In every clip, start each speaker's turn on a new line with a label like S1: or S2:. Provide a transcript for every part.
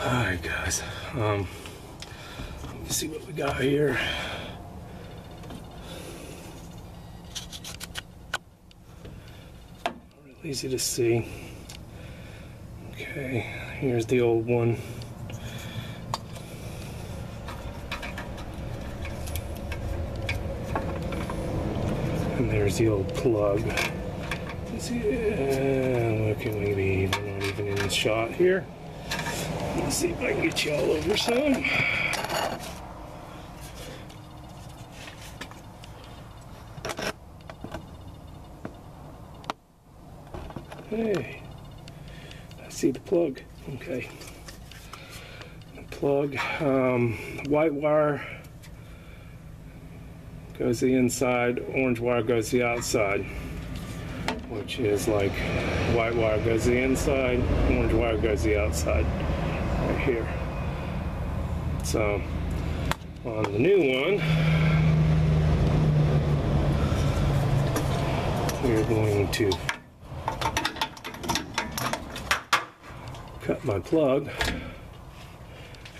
S1: Alright guys, um, let's see what we got here. Real easy to see. Okay, here's the old one. And there's the old plug. Let's see, uh, okay, maybe not even in the shot here. Let's see if I can get you all over some. Hey, I see the plug. Okay. The plug, um, white wire goes the inside, orange wire goes the outside, which is like white wire goes the inside, orange wire goes the outside, here. So on the new one, we're going to cut my plug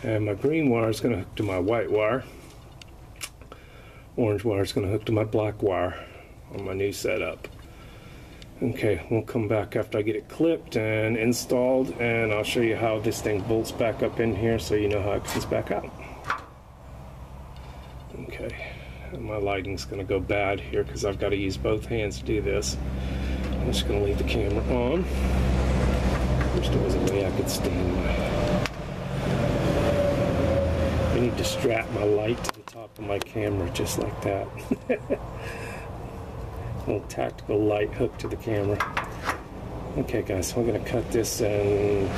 S1: and my green wire is going to hook to my white wire orange wire is going to hook to my black wire on my new setup okay we'll come back after I get it clipped and installed and I'll show you how this thing bolts back up in here so you know how it comes back out okay my lighting's to go bad here because I've got to use both hands to do this I'm just to leave the camera on Wish there was a way I could stand my. I need to strap my light to the top of my camera just like that. little tactical light hooked to the camera. Okay, guys, I'm gonna cut this and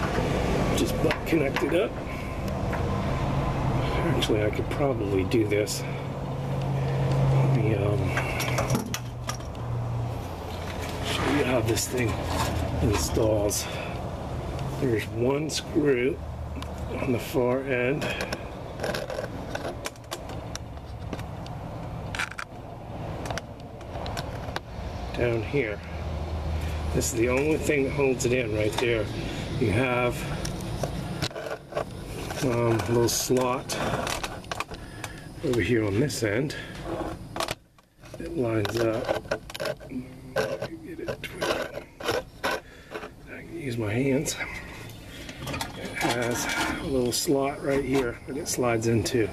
S1: just butt connect it up. Actually, I could probably do this. Let me um, show you how this thing installs. There's one screw on the far end. Down here. This is the only thing that holds it in right there. You have um, a little slot over here on this end. It lines up. I can use my hands It has a little slot right here that it slides into.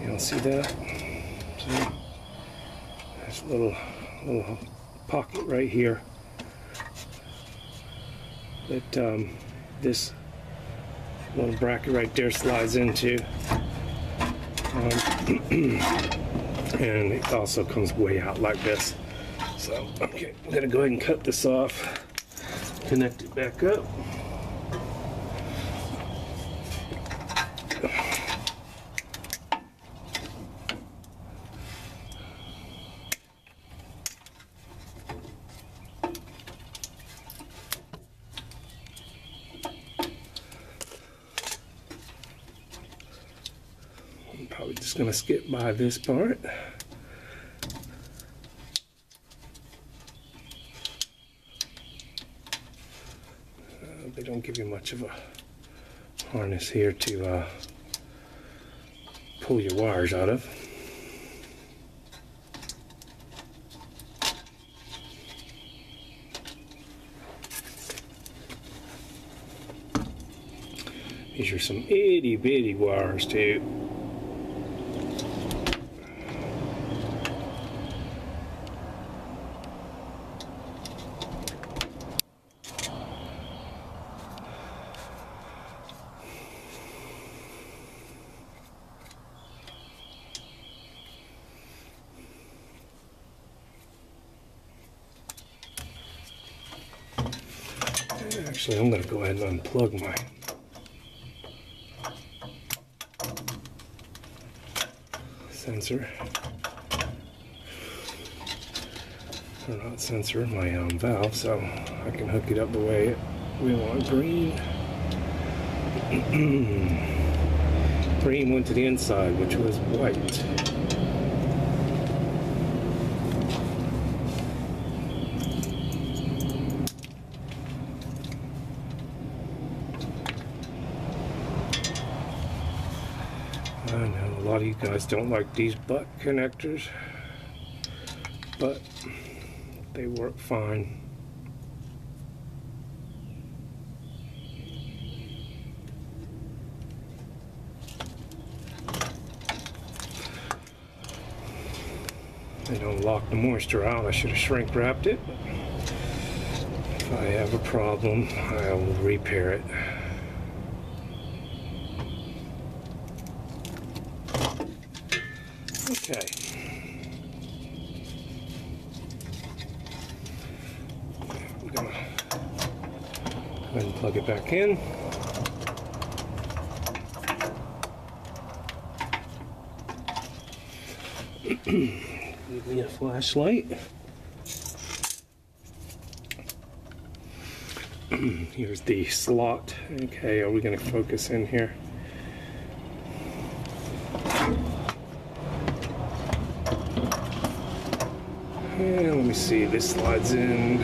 S1: You don't see that? See? There's a little, little pocket right here that um, this little bracket right there slides into. Um, and it also comes way out like this. So, okay, I'm gonna go ahead and cut this off, connect it back up. Just gonna skip by this part. Uh, they don't give you much of a harness here to uh, pull your wires out of. These are some itty bitty wires too. Actually, I'm going to go ahead and unplug my sensor. Or not sensor, my um, valve, so I can hook it up the way we want. Green. Green went to the inside, which was white. I know a lot of you guys don't like these butt connectors, but they work fine. They don't lock the moisture out. I should have shrink wrapped it. If I have a problem, I will repair it. Okay. We're gonna go ahead and plug it back in. Give me a flashlight. Here's the slot. Okay, are we gonna focus in here? And let me see, this slides in.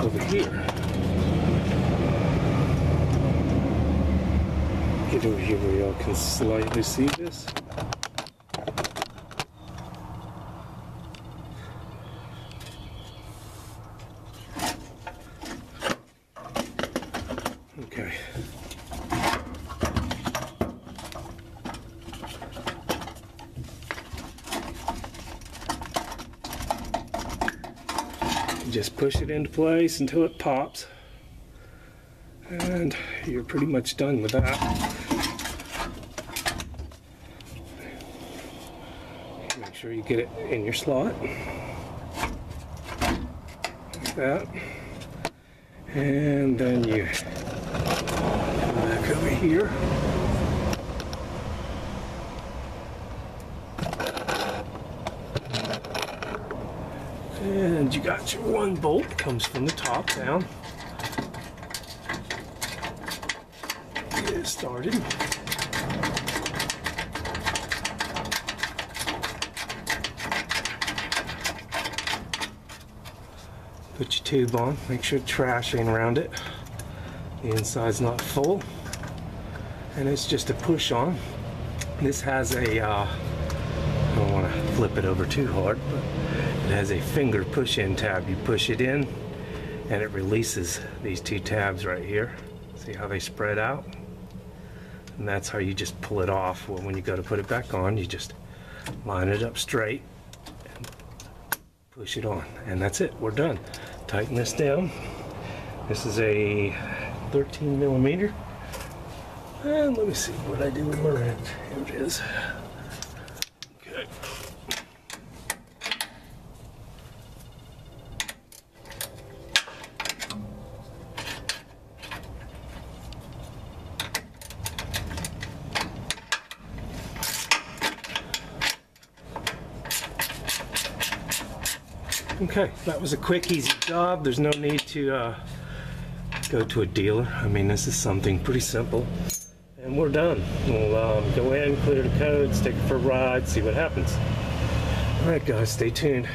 S1: Over here. Get over here where y'all can slightly see this. Okay. Just push it into place until it pops. And you're pretty much done with that. Make sure you get it in your slot. Like that. And then you come back over here. And you got your one bolt comes from the top down. Get it started. Put your tube on, make sure trash ain't around it. The inside's not full. And it's just a push on. This has a, uh, I don't want to flip it over too hard, but it has a finger push in tab. You push it in and it releases these two tabs right here. See how they spread out? And that's how you just pull it off. Well, when you go to put it back on, you just line it up straight and push it on. And that's it, we're done. Tighten this down. This is a 13 millimeter. And let me see what I do with my wrench. Here it is. Okay, that was a quick, easy job. There's no need to uh, go to a dealer. I mean, this is something pretty simple. And we're done. We'll um, go in, clear the codes, take it for a ride, see what happens. All right, guys, stay tuned.